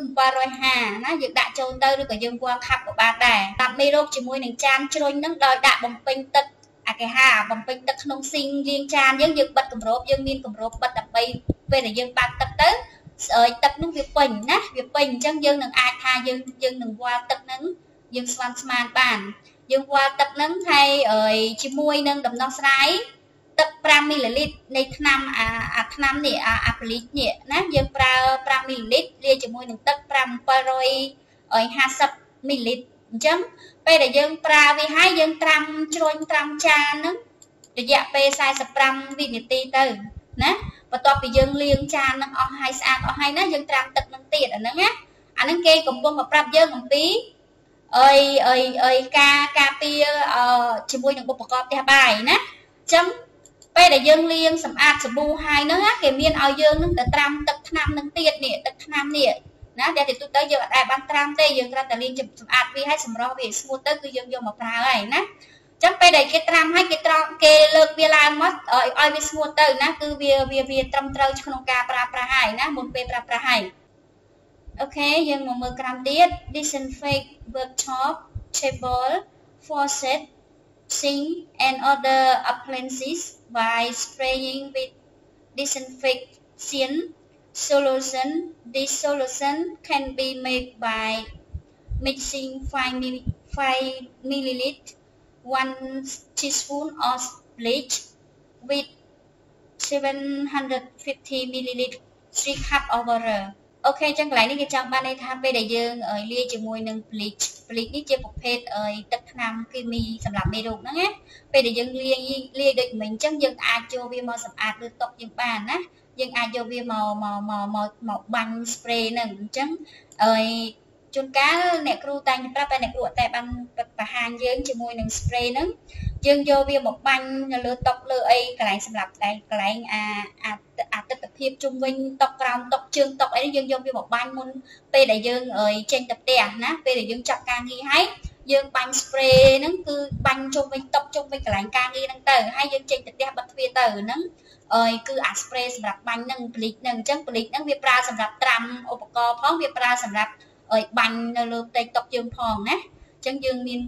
750ណាយើងដាក់ចូលទៅឬក៏យើងវាល់ខាប់ក៏បានដែរតាមមេរោគជាមួយនឹងចានជ្រុញហ្នឹងដោយដាក់បំពេញទឹក អាគេហៅបំពេញទឹកក្នុងស៊ីងលាងចានយើងយើងបិទគម្របយើងមានគម្របបិទដើម្បីពេលដែលយើងបាក់ទឹកទៅស្អើយទឹកនោះវាពេញណាវាពេញអញ្ចឹងយើងនឹងអាចថាយើងយើងនឹងវាល់ទឹកហ្នឹងយើងស្វាន់ស្មានបានយើងវាល់ទឹកហ្នឹងហើយជាមួយនឹងដំណោះស្រាយទឹក5មីលីលីត្រនៃថ្នាំអាអាថ្នាំនេះអាអាប្លីកនេះណាយើងប្រើ5មីលីលីត្រលាយជាមួយនឹងទឹក5750មីលីលីត្រ អញ្ចឹងពេលដែលយើងប្រើវាហើយយើងត្រាំជ្រុញត្រាំចានហ្នឹងរយៈពេល45វិនាទីទៅណាបន្ទាប់ពីយើងលាងចានហ្នឹងអស់ហើយស្អាតអស់ហើយណាយើងត្រាំទឹកហ្នឹងទៀតអាហ្នឹងណាអាហ្នឹងគេកំពុងមកប្រាប់យើងអំពីអីអីអីការការពារជាមួយនឹងឧបករណ៍ផ្ទះបាយណាអញ្ចឹងពេលដែលយើងលាងសម្អាតសាប៊ូហើយហ្នឹងគេមានឲ្យយើងនឹងទៅត្រាំទឹកថ្នាំនឹងទៀតនេះទឹកថ្នាំនេះ ណាតែទៅទៅយើងអត់ដែលបានត្រាំទេយើងគ្រាន់តែលាងសម្អាតវាឲ្យសម្រស់វាស្ងួតទៅគឺយើងយកមកប្រើហើយណាចឹងពេលដែលគេត្រាំហើយគេត្រង់គេលើកវាឡើងមកឲ្យឲ្យវាស្ងួតទៅណាគឺវាវាវាត្រឹមត្រូវក្នុងការប្រើប្រាស់ហើយណាមុនពេលប្រើប្រាស់ហើយអូខេយើងមកមើលក្រោមទៀត disinfect worktop table faucet sink and other appliances by spraying with disinfection solution. This solution can be made by mixing 5, ml, 5 milliliter, 1 teaspoon of bleach with 750 milliliter, 3 cup of water. អូខេចឹងកន្លែងនេះគេចង់បានន័យថាពេលដែលយើងលាយជាមួយនឹង bleach bleach នេះជាប្រភេទទឹកថ្នាំគីមីសម្រាប់មេរោគហ្នឹងណាពេលដែលយើងលាយលាយដូចមិញអញ្ចឹងយើងអាចចូលវាមកសម្អាតលើតុយើងបានណាយើងអាចយកវាមកមកមកមកមកបាញ់ spray ហ្នឹងអញ្ចឹងអើយជួនកាលអ្នកគ្រូតែងប្រាប់តែអ្នកគ្រូអត់តែបានបង្ហាញយើងជាមួយនឹង spray ហ្នឹង យើងយកវាមកបាញ់នៅលើតុលើអីកន្លែងសម្រាប់តែកន្លែងអាអាទិដ្ឋភាពជុំវិញតុក្រោមតុជើងតុអីយើងយកវាមកបាញ់មុនពេលដែលយើងចេញទៅផ្ទះណាពេលដែលយើងចាប់ការងារហើយយើងបាញ់ spray ហ្នឹងគឺបាញ់ជុំវិញតុជុំវិញកន្លែងការងារហ្នឹងទៅហើយយើងចេញទៅផ្ទះបិទទ្វារទៅហ្នឹងអើយគឺអា spray សម្រាប់បាញ់ហ្នឹងប្លីកហ្នឹងអញ្ចឹងប្លីកហ្នឹងវាប្រើសម្រាប់ត្រាំឧបករណ៍ផងវាប្រើសម្រាប់អើយបាញ់នៅលើផ្ទៃតុយើងផងណាអញ្ចឹងយើងមាន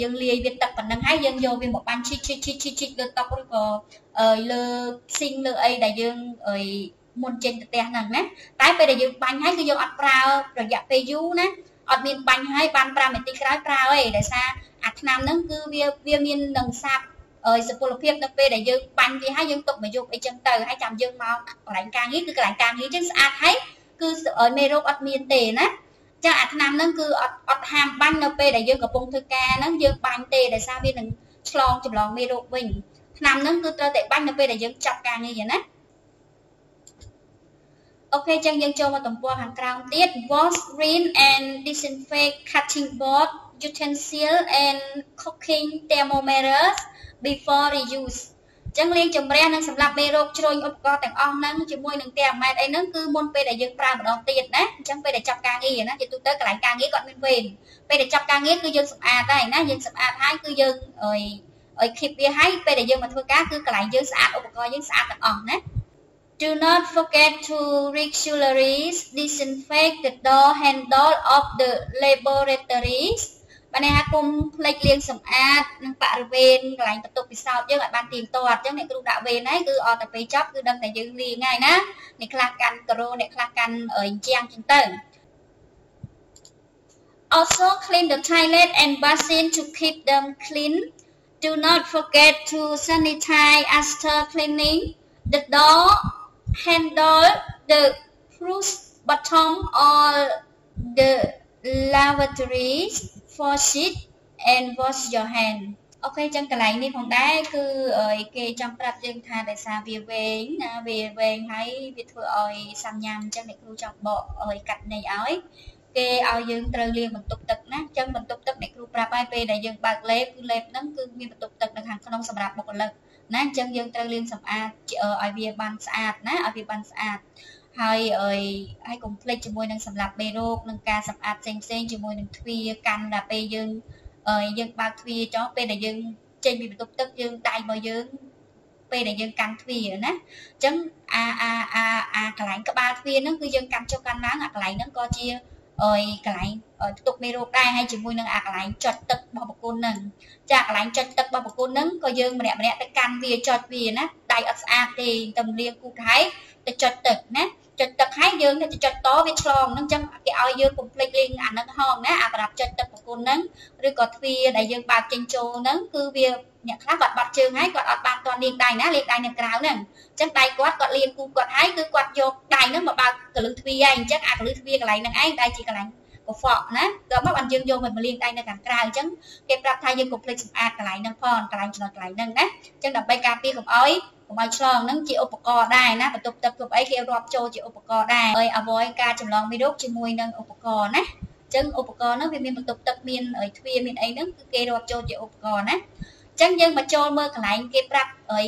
យើងលាយវាទឹកប៉ុណ្ណឹងហើយយើងយកវាមកបាញ់ឈីឈីឈីឈីឈីលើតុឬក៏លើស៊ីងលើអីដែលយើងអើយមុនចេញទៅផ្ទះហ្នឹងណាតែពេលដែលយើងបាញ់ហើយគឺយើងអត់ប្រើរយៈពេលយូរណាអត់មានបាញ់ហើយបាន5នាទីក្រោយប្រើអីដោយសារអាថ្នាំហ្នឹងគឺវាវាមាននឹងសាបអើយសុពលភាពនៅពេលដែលយើងបាញ់វាហើយយើងទុកមកយប់អីចឹងទៅហើយចាំយើងមកកន្លែងការងារគឺកន្លែងការងារចឹងស្អាតហើយគឺឲ្យមេរោគអត់មានទេណា ចាអាឆ្នាំហ្នឹងគឺអត់អត់ហាមបាញ់នៅពេលដែលយើងកំពុងធ្វើការហ្នឹងយើងបាញ់ទេដោយសារវានឹងឆ្លងចម្លងមេរោគវិញឆ្នាំហ្នឹងគឺត្រូវតែបាញ់នៅពេលដែលយើងចាប់ការងារណាអូខេចឹងយើងចូលមកទំព័រខាងក្រោមទៀត wash rinse and disinfect cutting board utensil and cooking thermometers before reuse ចឹងលាងជំរះនិងសម្រាប់មេរោគជ្រុញឧបករណ៍ទាំងអស់ហ្នឹងជាមួយនឹងតែម៉ែតអីហ្នឹងគឺមុនពេលដែលយើងប្រើម្ដងទៀតណាអញ្ចឹងពេលដែលចាប់ការងារណាជាទូទៅកន្លែងការងារគាត់មានវេនពេលដែលចាប់ការងារគឺយើងសម្អាតហើយណាយើងសម្អាតហើយគឺយើងអើយឲ្យ keep វាហើយពេលដែលយើងមកធ្វើការគឺកន្លែងយើងស្អាតឧបករណ៍យើងស្អាតទាំងអស់ណា Do not forget to regularly disinfect the door handle of the laboratories បានន័យថាគុំផ្លេចលាងសម្អាតនឹងបរិវេណកន្លែងបន្ទប់ពិសោធន៍យើងឲ្យបានទៀងទាត់អញ្ចឹងអ្នកគ្រូដាក់វេនហើយគឺអត់តែពេលចប់គឺដឹងតែយើងលាងហើយណាអ្នកខ្លះកាន់ការ៉ូអ្នកខ្លះកាន់អញ្ចឹងអញ្ចឹងទៅ Also clean the toilet and basin to keep them clean. Do not forget to sanitize after cleaning the door handle, the cruise bottom or the lavatories for sheet and wash your hand អូខេចឹងកន្លែងនេះផងដែរគឺគេចង់ប្រាប់យើងថាដោយសារវាវែងណាវាវែងហើយវាធ្វើឲ្យសាំញ៉ាំអញ្ចឹងអ្នកគ្រូចង់បកឲ្យកាត់ន័យឲ្យគេឲ្យយើងត្រូវលាងបន្ទប់ទឹកណាអញ្ចឹងបន្ទប់ទឹកអ្នកគ្រូប្រាប់ឲ្យពេលដែលយើងបើកលេបគឺលេបហ្នឹងគឺមានបន្ទប់ទឹកនៅខាងក្នុងសម្រាប់បុគ្គលិកណាអញ្ចឹងយើងត្រូវលាងសម្អាតឲ្យវាបានស្អាតណាឲ្យវាបានស្អាត ហើយអើយហើយកុំភ្លេចជាមួយនឹងសម្រាប់មេរោគនិងការសម្អាតផ្សេងផ្សេងជាមួយនឹងទ្វារកាន់ដល់ពេលយើងអើយយើងបើកទ្វារចោះពេលដែលយើងចេញពីបន្ទប់ទឹកយើងដៃមកយើងពេលដែលយើងកាន់ទ្វារណាអញ្ចឹងអាអាអាអាកន្លែងក្បាលទ្វារហ្នឹងគឺយើងកាន់ចុះកាន់ឡើងអាកន្លែងហ្នឹងក៏ជាអើយកន្លែងផ្ទុកមេរោគដែរហើយជាមួយនឹងអាកន្លែងចុចទឹករបស់ប្រគុណហ្នឹងចាកន្លែងចុចទឹករបស់ប្រគុណហ្នឹងក៏យើងម្នាក់ម្នាក់ទៅកាន់វាចុចវាណាដៃអត់ស្អាតទេតែលាងគូកហើយទៅចុចទឹកណាចុចទឹកហើ យយើងទៅចុចតវាឆ្លងហ្នឹងអញ្ចឹងគេឲ្យយើងកុំភ្លេចលេងអាហ្នឹងហងណាអាប្រដាប់ចុចទឹកប្រគុណហ្នឹងឬក៏ទ្វារដែលយើងបើកចេញចូលហ្នឹងគឺវាអ្នកខ្លះគាត់បាត់ជើងហើយគាត់អត់បានតលាងដៃណាលាងដៃនៅក្រៅហ្នឹងអញ្ចឹងដៃគាត់គាត់លាងគូគាត់ហើយគឺគាត់យកដៃហ្នឹងមកបើកកលឹងទ្វារហើយអញ្ចឹងអាកលឹងទ្វារកន្លែងហ្នឹងឯងដែលជាកន្លែងកខ្វក់ណាក៏មកបានយើងយកមកលាងដៃនៅខាងក្រៅអញ្ចឹងគេប្រាប់ថាយើងកុំភ្លេចសម្អាតកន្លែងហ្នឹងផងកន្លែងចំណុចកន្លែងហ្នឹងណាអញ្ចឹងដើម្បីការពារកុំឲ្យ កុំឲ្យឆ្លងហ្នឹងជាឧបករណ៍ដែរណាបន្ទប់ទឹកគ្រប់អីគេរាប់ចូលជាឧបករណ៍ដែរហើយ avoid ការចម្លងមេរោគជាមួយនឹងឧបករណ៍ណាចឹងឧបករណ៍ហ្នឹងវាមានបន្ទប់ទឹកមានទ្វារមានអីហ្នឹងគឺគេរាប់ចូលជាឧបករណ៍ណាចឹងយើងមកចូលមើលកន្លែងគេប្រាប់អី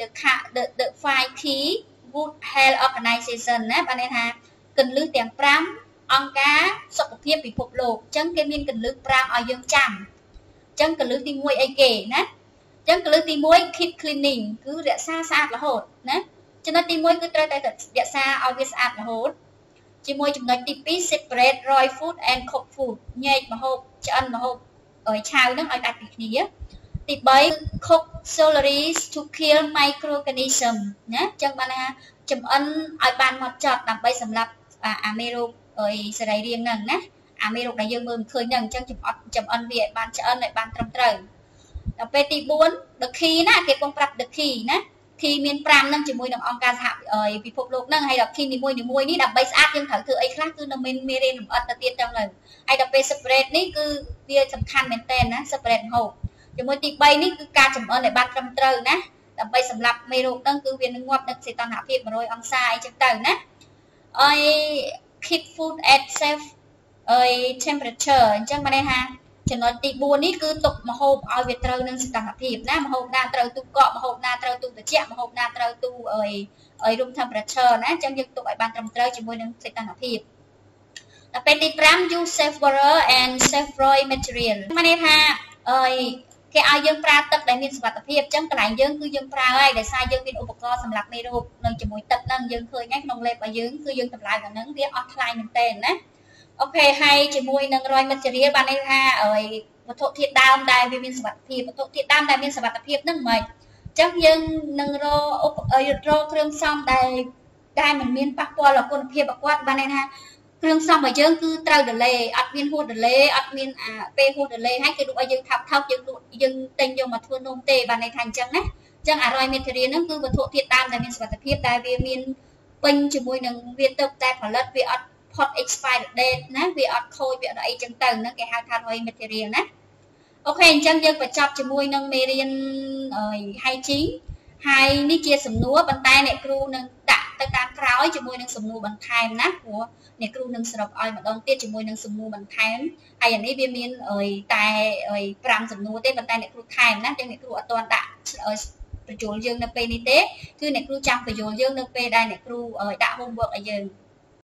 the the the five key World Health Organization ណាបានន័យថាគន្លឹះទាំង5អង្គការសុខភាពពិភពលោកអញ្ចឹងគេមានកន្លឹះ5ឲ្យយើងចាំអញ្ចឹងកន្លឹះទី1អីគេណា អញ្ចឹងកន្លឹះទី1 keep cleaning គឺរក្សាស្អាតរហូតណាចំណុចទី1គឺត្រូវតែរក្សាឲ្យវាស្អាតរហូតជាមួយចំណុចទី2 separate raw food and cooked food ញែកម្ហូបឆ្អិនម្ហូបឆៅហ្នឹងឲ្យដាច់ពីគ្នាទី3 cook celeries to kill microorganism ណាអញ្ចឹងបានថាចំអិនឲ្យបានម៉ត់ចត់ដើម្បីសម្រាប់អាមេរោគអីសរីរាង្គហ្នឹងណាអាមេរោគដែលយើងមើលមិនឃើញហ្នឹងអញ្ចឹងចំអត់ចំអិនវាឲ្យបានឆ្អិនឲ្យបានត្រឹមត្រូវ ដល់ពេលទី4 the key ណាគេកំប្រាប់ the key ណា key មាន5ហ្នឹងជាមួយនឹងអង្គការសហពិភពលោកហ្នឹងហើយដល់ key នីមួយនីមួយនេះដើម្បីស្អាតយើងត្រូវធ្វើអីខ្លះគឺនៅមានមេរៀនលម្អិតទៅទៀតចឹងទៅហើយដល់ពេល separate នេះគឺវាសំខាន់មែនតើណា separate ហូបជាមួយទី3នេះគឺការចំអិនឲ្យបានត្រឹមត្រូវណាដើម្បីសម្រាប់មេរោគហ្នឹងគឺវានឹងងាប់នឹងសីតុណ្ហភាព100អង្សាអីចឹងទៅណាអី keep food at safe អី temperature អញ្ចឹងបានន័យថា ចំណុចទី4នេះគឺទុកម្ហូបឲ្យវាត្រូវនឹងសីតុណ្ហភាពណាម្ហូបណាត្រូវទូកកម្ហូបណាត្រូវទូត្រជាក់ម្ហូបណាត្រូវទូអីអី room temperature ណាអញ្ចឹងយើងទុកឲ្យបានត្រឹមត្រូវជាមួយនឹងសីតុណ្ហភាពដល់ពេលទី5 use safe water and safe raw material មានន័យថាអីគេឲ្យយើងប្រើទឹកដែលមានសុវត្ថិភាពអញ្ចឹងកន្លែងយើងគឺយើងប្រើហើយដោយសារយើងមានឧបករណ៍សម្រាប់មេរោគនៅជាមួយទឹកហ្នឹងយើងឃើញហើយក្នុង lab របស់យើងគឺយើងតម្លើងអាហ្នឹងវាអស់ថ្លៃមែនទែនណា អូខេហើយជាមួយនឹងរយមិត្តជារៀលបានន័យថាអីវត្ថុធាតុដើមដែលវាមានសុវត្ថិភាពវត្ថុធាតុដើមដែលមានសុវត្ថិភាពហ្នឹងមិនអញ្ចឹងយើងនឹងរឧបរគ្រឿងផ្សំដែលដែលមិនមានប៉ះពាល់ដល់គុណភាពរបស់គាត់បានន័យថាគ្រឿងផ្សំរបស់យើងគឺត្រូវ delay អត់មានហួស delay អត់មានអាពេលហួស delay ហើយគេលក់ឲ្យយើងថោកថោកយើងលក់យើងទិញយកមកធ្វើនំទេបានន័យថាអញ្ចឹងណាអញ្ចឹងអារយមេធារីហ្នឹងគឺវត្ថុធាតុដើមដែលមានសុវត្ថិភាពដែលវាមានពេញជាមួយនឹងវាទៅតែផលិតវាអត់ ផផុត expired date ណាវាអត់ខូចវាអត់អីចឹងទៅហ្នឹងគេហៅថា raw material ណាអូខេអញ្ចឹងយើងបញ្ចប់ជាមួយនឹងមេរៀន hygiene ហើយនេះជាសំណួរប៉ុន្តែអ្នកគ្រូនឹងដាក់ទៅតាមក្រោយជាមួយនឹងសំណួរបន្ថែមណាព្រោះអ្នកគ្រូនឹងសរុបឲ្យម្ដងទៀតជាមួយនឹងសំណួរបន្ថែមហើយអានេះវាមានតែ5សំណួរទេប៉ុន្តែអ្នកគ្រូថែមណាចឹងអ្នកគ្រូអត់ទាន់ដាក់បញ្ចូលយើងនៅពេលនេះទេគឺអ្នកគ្រូចាំបញ្ចូលយើងនៅពេលដែលអ្នកគ្រូដាក់ homework ឲ្យយើង